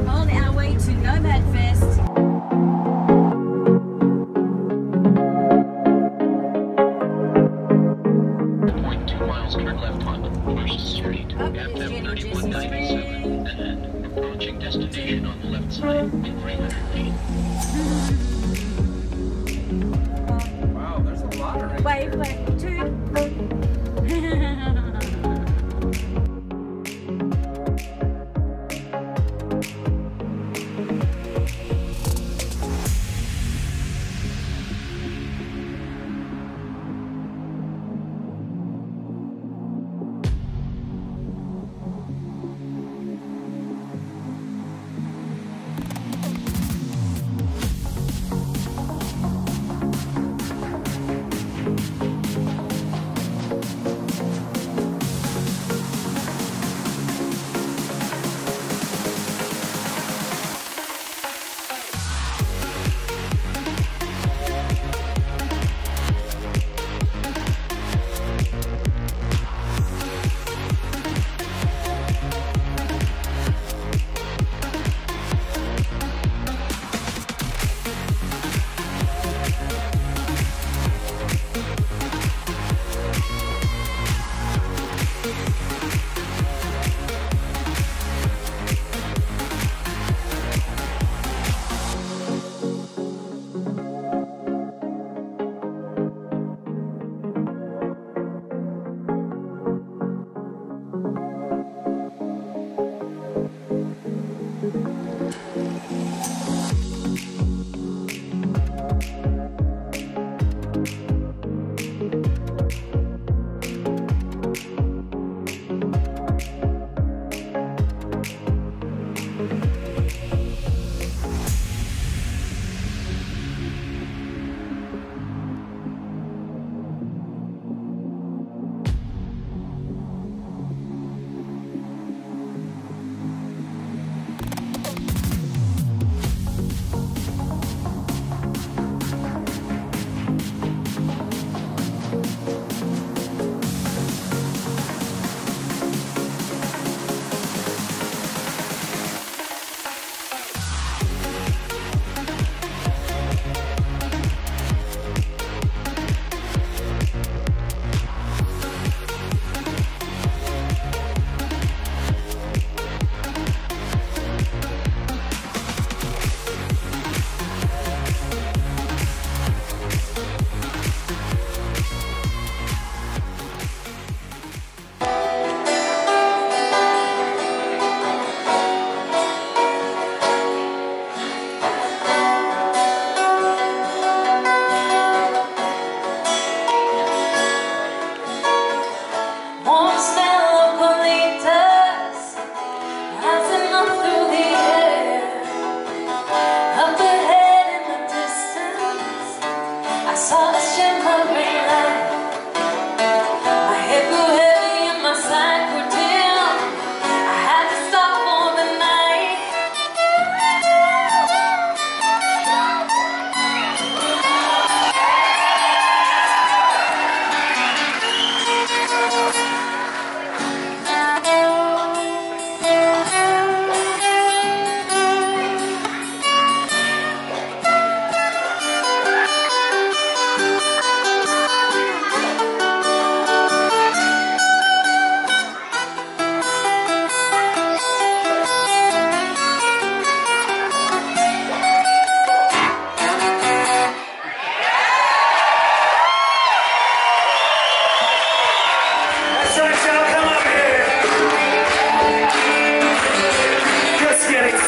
on our way to Nomad Fest. Point two miles, turn left on First Street, Up is FM Jenny thirty-one ninety-seven, and approaching destination on the left side in three hundred feet. Wow, there's a lot of Wave, wave,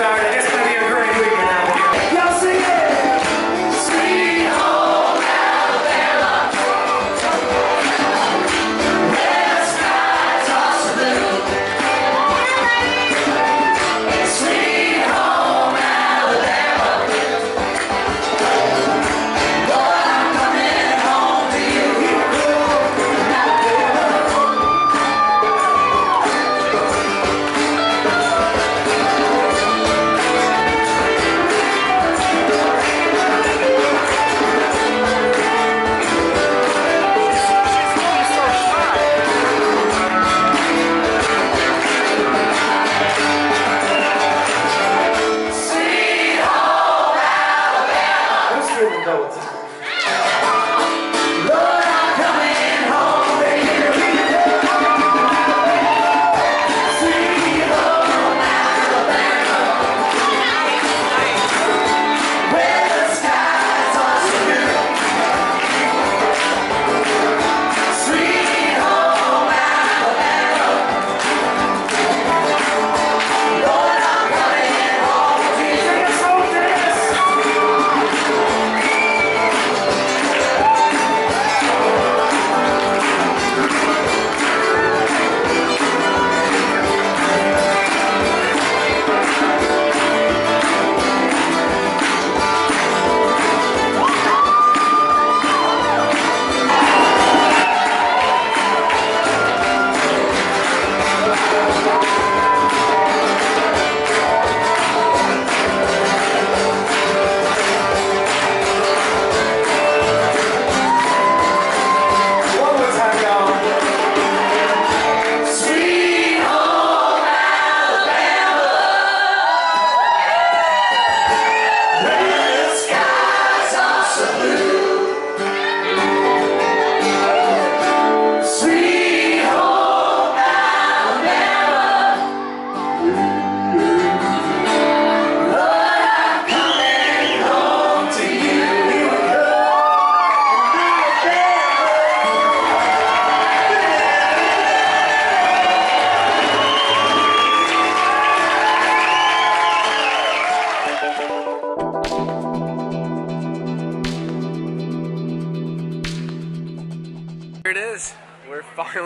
Saturday.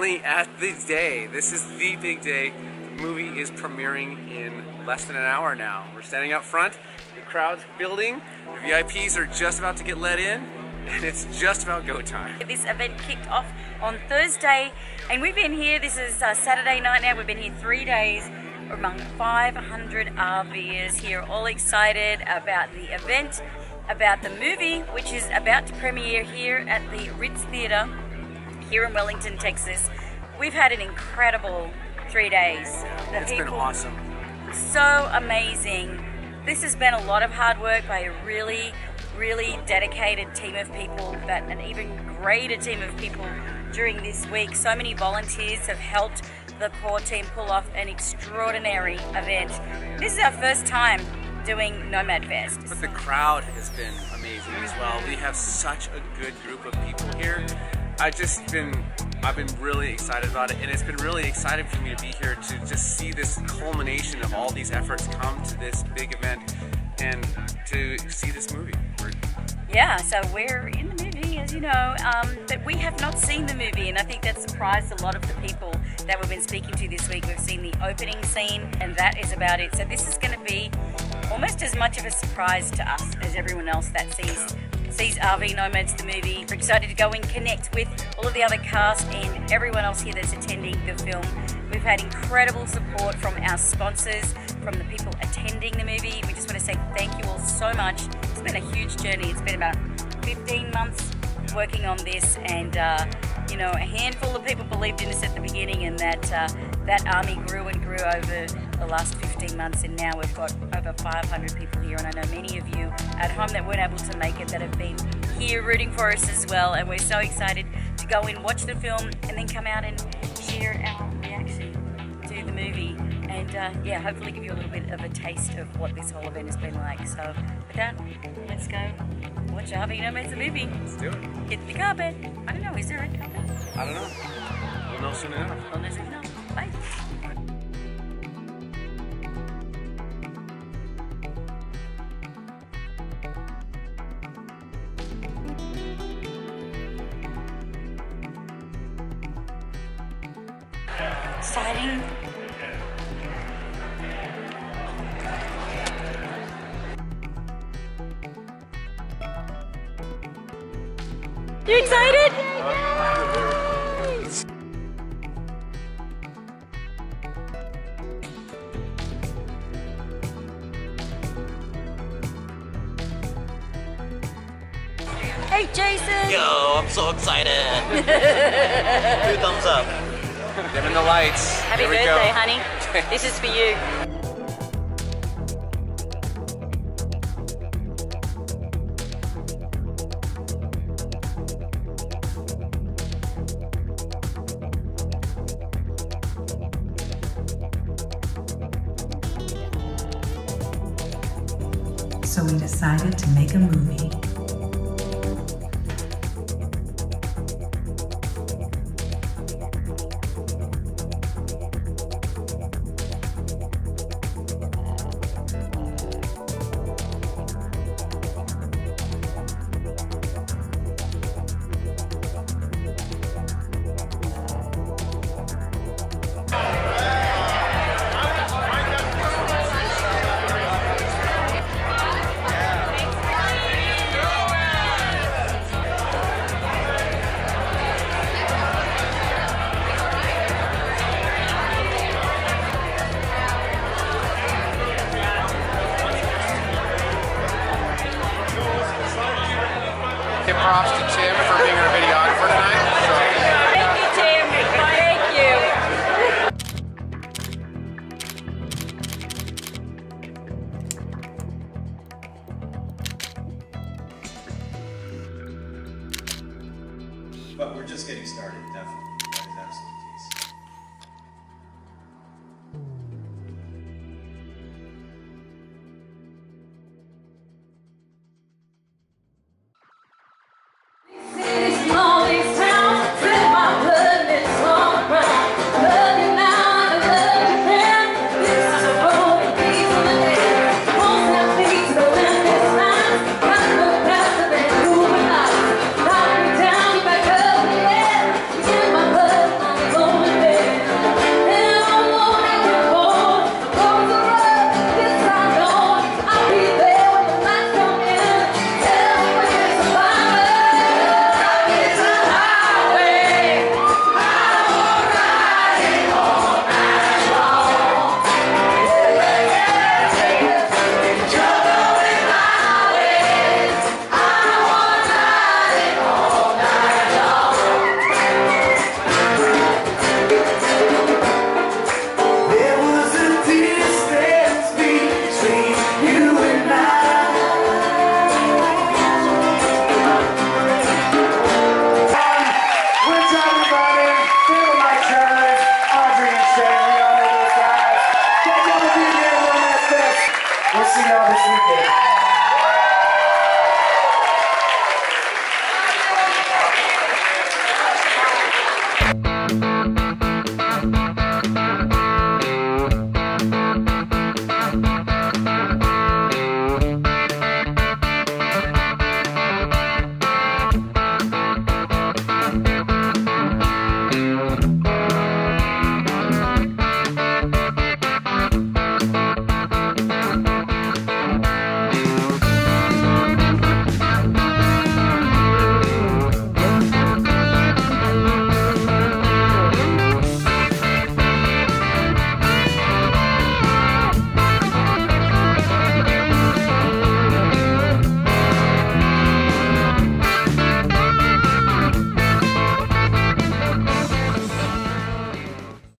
Me at the day. This is the big day. The movie is premiering in less than an hour now. We're standing up front. The crowd's building. The VIPs are just about to get let in, and it's just about go time. This event kicked off on Thursday, and we've been here. This is uh, Saturday night now. We've been here three days among 500 RVers here, all excited about the event, about the movie, which is about to premiere here at the Ritz Theatre here in Wellington, Texas. We've had an incredible three days. The It's been awesome. so amazing. This has been a lot of hard work by a really, really dedicated team of people, but an even greater team of people during this week. So many volunteers have helped the core team pull off an extraordinary event. This is our first time doing Nomad Fest. But the crowd has been amazing as well. We have such a good group of people here. I just been I've been really excited about it and it's been really exciting for me to be here to just see this culmination of all these efforts come to this big event and to see this movie. Yeah, so we're in the movie, as you know, um, but we have not seen the movie, and I think that surprised a lot of the people that we've been speaking to this week. We've seen the opening scene, and that is about it. So this is going to be almost as much of a surprise to us as everyone else that sees sees RV Nomads the movie. We're excited to go and connect with all of the other cast and everyone else here that's attending the film. We've had incredible support from our sponsors, from the people attending the movie. We just want to say thank you all so much. It's been a huge journey. It's been about 15 months working on this, and uh, you know, a handful of people believed in us at the beginning, and that uh, that army grew and grew over the last 15 months, and now we've got over 500 people here, and I know many of you at home that weren't able to make it that have been here rooting for us as well, and we're so excited to go in, watch the film, and then come out and share our reaction to the movie and uh, yeah, hopefully give you a little bit of a taste of what this whole event has been like. So with that, let's go watch RV Nomads the movie. Let's do it. Hit the carpet. I don't know, is there a carpet? I don't know. We'll know soon enough. Well, there's no. Bye. Exciting. You excited? Hey Jason! Yo, I'm so excited. Two thumbs up. Dim in the lights. Happy Here birthday, honey. This is for you. So we decided to make a movie.